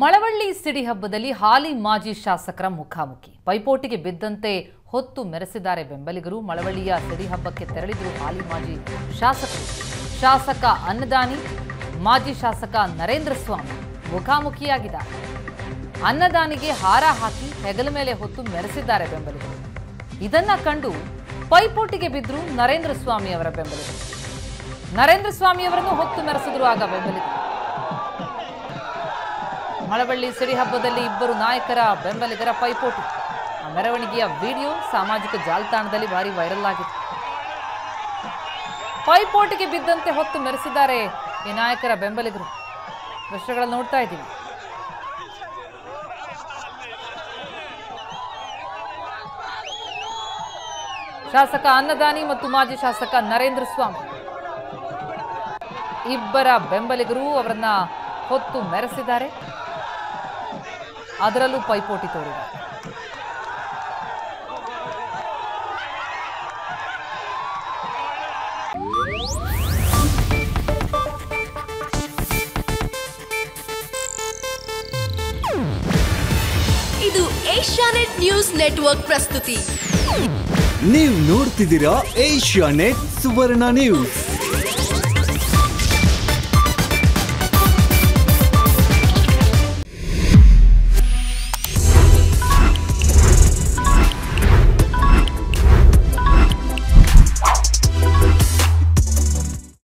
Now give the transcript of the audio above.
ಮಳವಳ್ಳಿ ಸಿಡಿ ಹಬ್ಬದಲ್ಲಿ ಹಾಲಿ ಮಾಜಿ ಶಾಸಕರ ಮುಖಾಮುಖಿ. ಪೈಪೋಟಿಗೆ ಬಿದ್ದಂತೆ ಹೊತ್ತು ಮೆರೆಸಿದ್ದಾರೆ ಬೆಂಬಲಿಗರು. ಮಳವಳ್ಳಿಯ ಸಿಡಿ ಹಬ್ಬಕ್ಕೆ ತೆರಳಿದ್ರು ಹಾಲಿ ಮಾಜಿ ಶಾಸಕರು. ಶಾಸಕ ಅನ್ನದಾನಿ, ಮಾಜಿ ಶಾಸಕ ನರೇಂದ್ರ ಸ್ವಾಮಿ ಮುಖಾಮುಖಿಯಾಗಿದ್ದಾರೆ. ಅನ್ನದಾನಿಗೆ ಹಾರ ಹಾಕಿ ಹೆಗಲ ಮೇಲೆ ಹೊತ್ತು ಮೆರೆಸಿದ್ದಾರೆ ಬೆಂಬಲಿಗರು. ಇದನ್ನ ಕಂಡು ಪೈಪೋಟಿಗೆ ಬಿದ್ದರು ನರೇಂದ್ರ ಸ್ವಾಮಿ ಅವರ ಬೆಂಬಲಿಗರು. ನರೇಂದ್ರ ಸ್ವಾಮಿ ಅವರನ್ನು ಹೊತ್ತು ಮೆರೆಸಿದ್ರು ಆಗ ಬೆಂಬಲಿಗರು. ಮಳವಳ್ಳಿ ಸಿಡಿ ಹಬ್ಬದಲ್ಲಿ ಇಬ್ಬರು ನಾಯಕರ ಬೆಂಬಲಿಗರ ಪೈಪೋಟಿ. ಆ ಮೆರವಣಿಗೆಯ ವಿಡಿಯೋ ಸಾಮಾಜಿಕ ಜಾಲತಾಣದಲ್ಲಿ ಭಾರಿ ವೈರಲ್ ಆಗಿತ್ತು. ಪೈಪೋಟಿಗೆ ಬಿದ್ದಂತೆ ಹೊತ್ತು ಮೆರೆಸಿದ್ದಾರೆ ಈ ನಾಯಕರ ಬೆಂಬಲಿಗರು. ದೃಶ್ಯಗಳಲ್ಲಿ ನೋಡ್ತಾ ಇದ್ದೀವಿ. ಶಾಸಕ ಅನ್ನದಾನಿ ಮತ್ತು ಮಾಜಿ ಶಾಸಕ ನರೇಂದ್ರ ಸ್ವಾಮಿ. ಇಬ್ಬರ ಬೆಂಬಲಿಗರು ಅವರನ್ನ ಹೊತ್ತು ಮೆರೆಸಿದ್ದಾರೆ. ಅದರಲ್ಲೂ ಪೈಪೋಟಿ ತೋರಿದೆ. ಇದು ಏಷ್ಯಾನೆಟ್ ನ್ಯೂಸ್ ನೆಟ್ವರ್ಕ್ ಪ್ರಸ್ತುತಿ. ನೀವು ನೋಡ್ತಿದ್ದೀರಾ ಏಷ್ಯಾ ನೆಟ್ ಸುವರ್ಣ ನ್ಯೂಸ್.